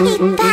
Daddy,